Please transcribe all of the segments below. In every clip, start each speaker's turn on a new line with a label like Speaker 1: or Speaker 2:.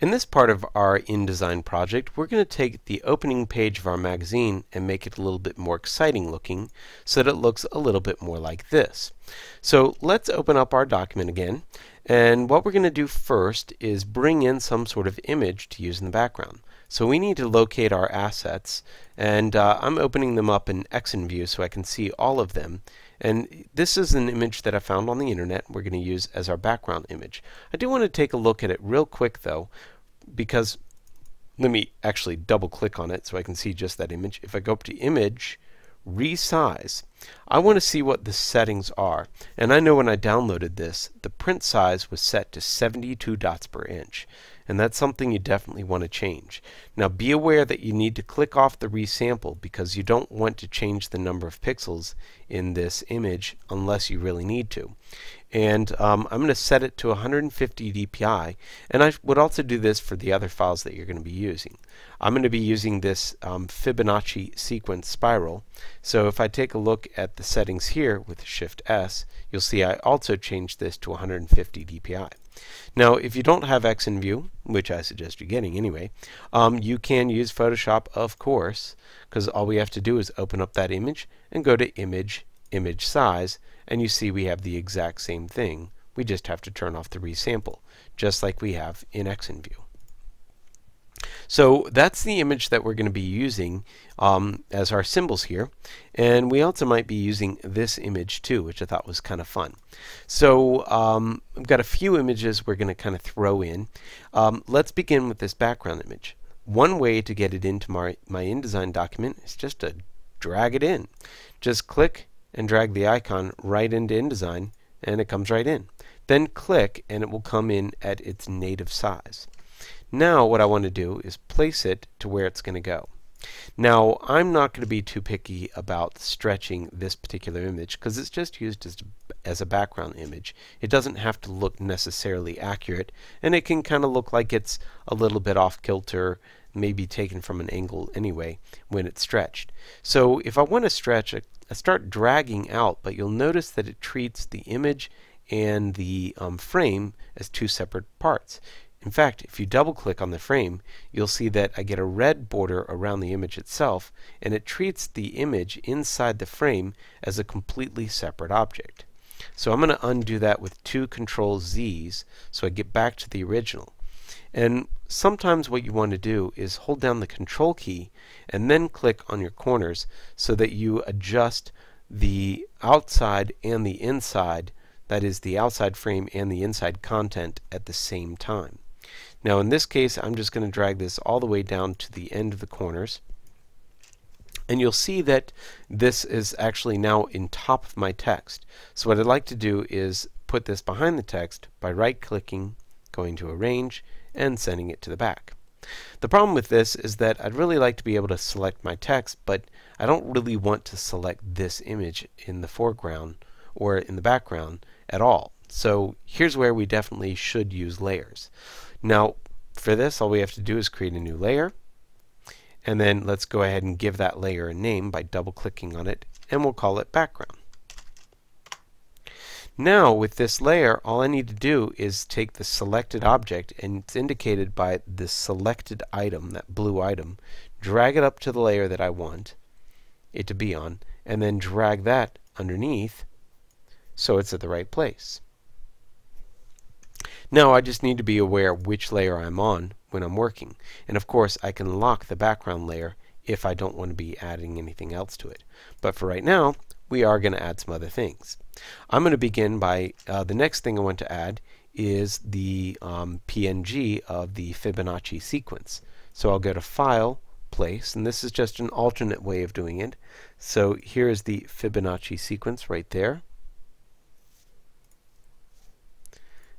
Speaker 1: In this part of our InDesign project, we're going to take the opening page of our magazine and make it a little bit more exciting looking so that it looks a little bit more like this. So let's open up our document again. And what we're going to do first is bring in some sort of image to use in the background. So we need to locate our assets. And uh, I'm opening them up in XnView so I can see all of them. And this is an image that I found on the internet we're going to use as our background image. I do want to take a look at it real quick though because let me actually double click on it so I can see just that image. If I go up to image, resize, I want to see what the settings are. And I know when I downloaded this, the print size was set to 72 dots per inch. And that's something you definitely want to change. Now be aware that you need to click off the resample because you don't want to change the number of pixels in this image unless you really need to and um, I'm going to set it to 150 dpi and I would also do this for the other files that you're going to be using. I'm going to be using this um, Fibonacci sequence spiral so if I take a look at the settings here with Shift S you'll see I also changed this to 150 dpi. Now if you don't have XnView, which I suggest you're getting anyway, um, you can use Photoshop of course because all we have to do is open up that image and go to image image size and you see we have the exact same thing. We just have to turn off the resample, just like we have in XnView. So that's the image that we're going to be using um, as our symbols here. And we also might be using this image too, which I thought was kind of fun. So um, I've got a few images we're going to kind of throw in. Um, let's begin with this background image. One way to get it into my, my InDesign document is just to drag it in. Just click and drag the icon right into InDesign and it comes right in. Then click and it will come in at its native size. Now what I want to do is place it to where it's going to go. Now I'm not going to be too picky about stretching this particular image because it's just used as, as a background image. It doesn't have to look necessarily accurate and it can kind of look like it's a little bit off kilter may be taken from an angle anyway when it's stretched. So if I want to stretch, I start dragging out, but you'll notice that it treats the image and the um, frame as two separate parts. In fact, if you double click on the frame, you'll see that I get a red border around the image itself, and it treats the image inside the frame as a completely separate object. So I'm going to undo that with two Control Z's so I get back to the original. And sometimes what you want to do is hold down the control key and then click on your corners so that you adjust the outside and the inside, that is the outside frame and the inside content at the same time. Now in this case I'm just going to drag this all the way down to the end of the corners and you'll see that this is actually now in top of my text. So what I'd like to do is put this behind the text by right clicking, going to arrange and sending it to the back. The problem with this is that I'd really like to be able to select my text, but I don't really want to select this image in the foreground or in the background at all. So here's where we definitely should use layers. Now for this all we have to do is create a new layer and then let's go ahead and give that layer a name by double clicking on it and we'll call it background. Now with this layer all I need to do is take the selected object and it's indicated by the selected item, that blue item, drag it up to the layer that I want it to be on and then drag that underneath so it's at the right place. Now I just need to be aware which layer I'm on when I'm working and of course I can lock the background layer if I don't want to be adding anything else to it. But for right now we are going to add some other things. I'm going to begin by, uh, the next thing I want to add is the um, PNG of the Fibonacci sequence. So I'll go to File, Place, and this is just an alternate way of doing it. So here is the Fibonacci sequence right there.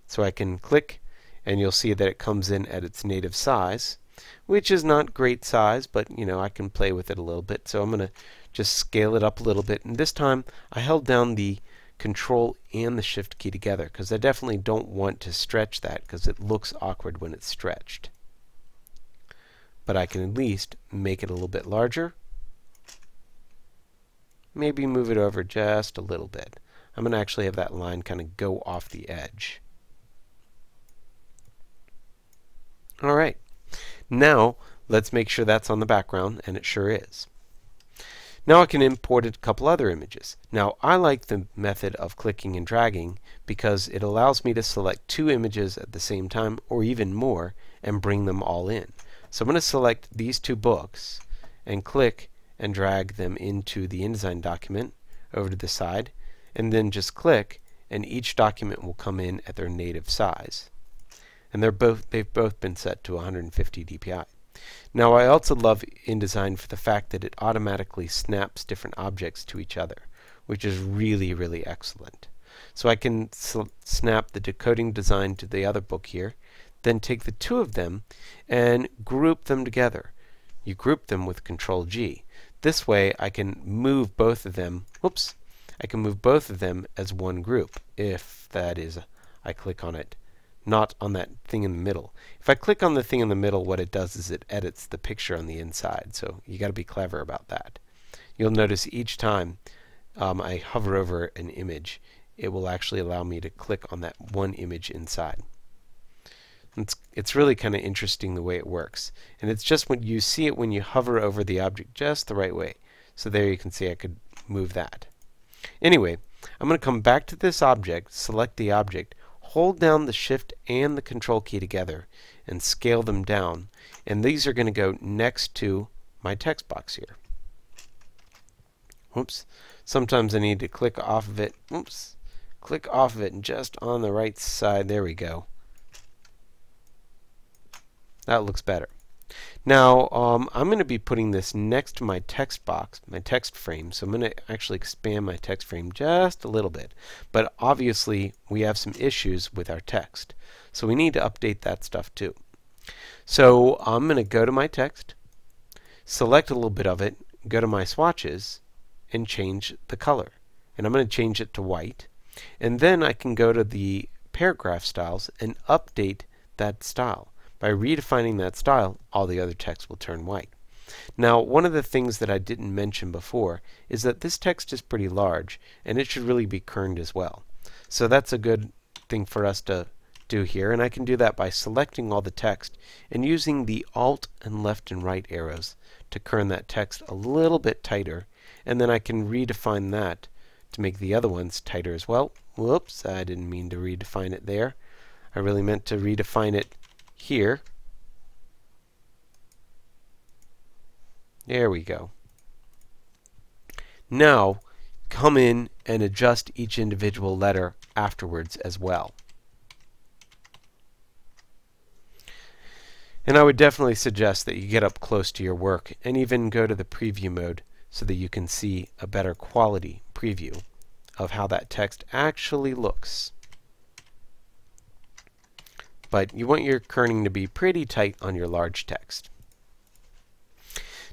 Speaker 1: So I can click and you'll see that it comes in at its native size, which is not great size, but you know I can play with it a little bit. So I'm going to just scale it up a little bit. And this time I held down the control and the shift key together because I definitely don't want to stretch that because it looks awkward when it's stretched. But I can at least make it a little bit larger. Maybe move it over just a little bit. I'm going to actually have that line kind of go off the edge. All Now, let's make sure that's on the background, and it sure is. Now I can import a couple other images. Now I like the method of clicking and dragging because it allows me to select two images at the same time or even more and bring them all in. So I'm going to select these two books and click and drag them into the InDesign document over to the side and then just click and each document will come in at their native size. And they're both they've both been set to 150 dpi. Now I also love InDesign for the fact that it automatically snaps different objects to each other, which is really, really excellent. So I can snap the decoding design to the other book here, then take the two of them and group them together. You group them with Control G. This way I can move both of them, whoops, I can move both of them as one group, if that is, I click on it not on that thing in the middle. If I click on the thing in the middle, what it does is it edits the picture on the inside. So you got to be clever about that. You'll notice each time um, I hover over an image, it will actually allow me to click on that one image inside. It's, it's really kind of interesting the way it works. And it's just when you see it when you hover over the object just the right way. So there you can see I could move that. Anyway, I'm going to come back to this object, select the object, hold down the shift and the control key together and scale them down. And these are going to go next to my text box here. Oops. Sometimes I need to click off of it. Oops. Click off of it and just on the right side. There we go. That looks better. Now, um, I'm going to be putting this next to my text box, my text frame. So I'm going to actually expand my text frame just a little bit. But obviously, we have some issues with our text. So we need to update that stuff too. So I'm going to go to my text, select a little bit of it, go to my swatches, and change the color. And I'm going to change it to white. And then I can go to the paragraph styles and update that style. By redefining that style, all the other text will turn white. Now, one of the things that I didn't mention before is that this text is pretty large, and it should really be kerned as well. So that's a good thing for us to do here, and I can do that by selecting all the text and using the Alt and left and right arrows to kern that text a little bit tighter, and then I can redefine that to make the other ones tighter as well. Whoops, I didn't mean to redefine it there. I really meant to redefine it here. There we go. Now, come in and adjust each individual letter afterwards as well. And I would definitely suggest that you get up close to your work and even go to the preview mode so that you can see a better quality preview of how that text actually looks but you want your kerning to be pretty tight on your large text.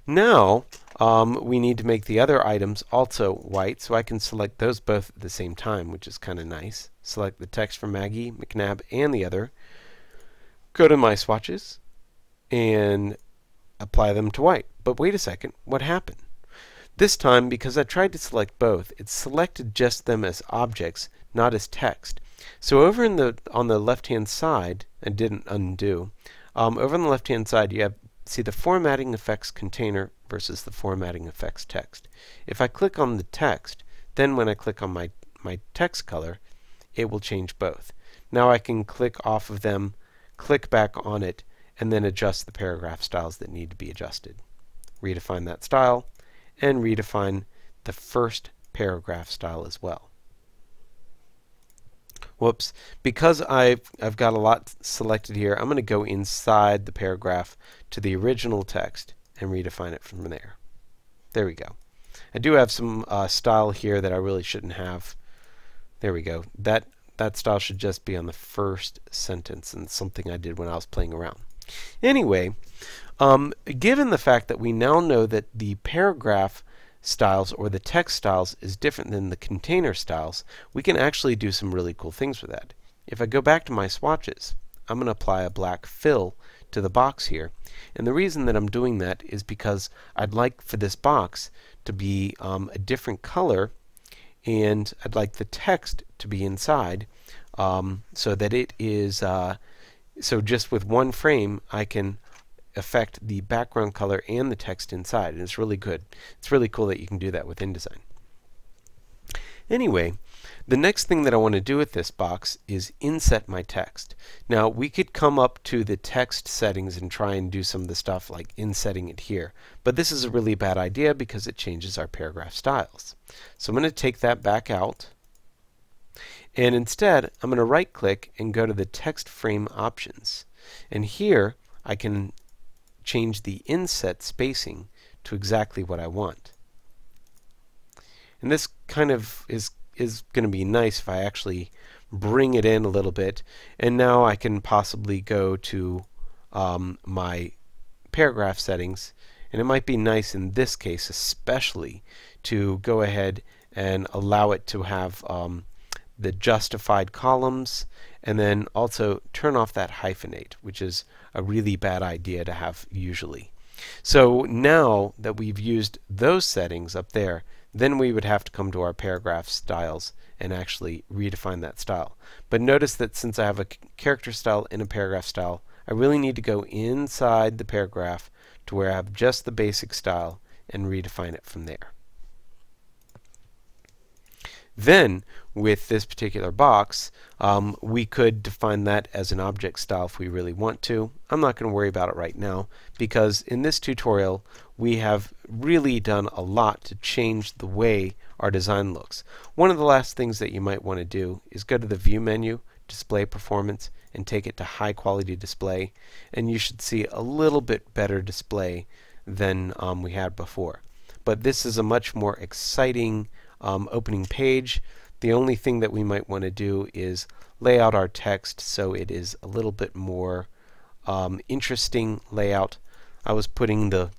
Speaker 1: Now, um, we need to make the other items also white, so I can select those both at the same time, which is kind of nice. Select the text from Maggie, McNabb, and the other. Go to my swatches and apply them to white. But wait a second, what happened? This time, because I tried to select both, it selected just them as objects, not as text. So over in the on the left hand side, I didn't undo. Um, over on the left hand side you have see the formatting effects container versus the formatting effects text. If I click on the text, then when I click on my, my text color, it will change both. Now I can click off of them, click back on it, and then adjust the paragraph styles that need to be adjusted. Redefine that style, and redefine the first paragraph style as well. Whoops. Because I've, I've got a lot selected here, I'm going to go inside the paragraph to the original text and redefine it from there. There we go. I do have some uh, style here that I really shouldn't have. There we go. That that style should just be on the first sentence and something I did when I was playing around. Anyway, um, given the fact that we now know that the paragraph styles or the text styles is different than the container styles, we can actually do some really cool things with that. If I go back to my swatches, I'm going to apply a black fill to the box here. And the reason that I'm doing that is because I'd like for this box to be um, a different color and I'd like the text to be inside um, so that it is uh, so just with one frame I can affect the background color and the text inside, and it's really good. It's really cool that you can do that with InDesign. Anyway, the next thing that I want to do with this box is inset my text. Now we could come up to the text settings and try and do some of the stuff like insetting it here, but this is a really bad idea because it changes our paragraph styles. So I'm going to take that back out and instead I'm going to right click and go to the text frame options and here I can change the inset spacing to exactly what I want. And this kind of is is going to be nice if I actually bring it in a little bit. And now I can possibly go to um, my paragraph settings. And it might be nice in this case especially to go ahead and allow it to have um, the justified columns and then also turn off that hyphenate which is a really bad idea to have usually. So now that we've used those settings up there then we would have to come to our paragraph styles and actually redefine that style. But notice that since I have a character style and a paragraph style, I really need to go inside the paragraph to where I have just the basic style and redefine it from there. Then, with this particular box, um, we could define that as an object style if we really want to. I'm not going to worry about it right now because in this tutorial we have really done a lot to change the way our design looks. One of the last things that you might want to do is go to the View menu, Display Performance, and take it to High Quality Display, and you should see a little bit better display than um, we had before. But this is a much more exciting um, opening page. The only thing that we might want to do is lay out our text so it is a little bit more um, interesting layout. I was putting the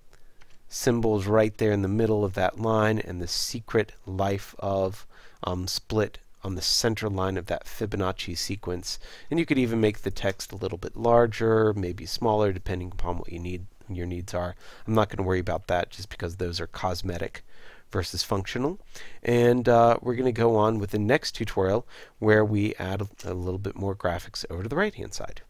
Speaker 1: symbols right there in the middle of that line and the secret life of um, split on the center line of that Fibonacci sequence. And you could even make the text a little bit larger, maybe smaller, depending upon what you need your needs are. I'm not going to worry about that just because those are cosmetic versus functional. And uh, we're going to go on with the next tutorial where we add a, a little bit more graphics over to the right hand side.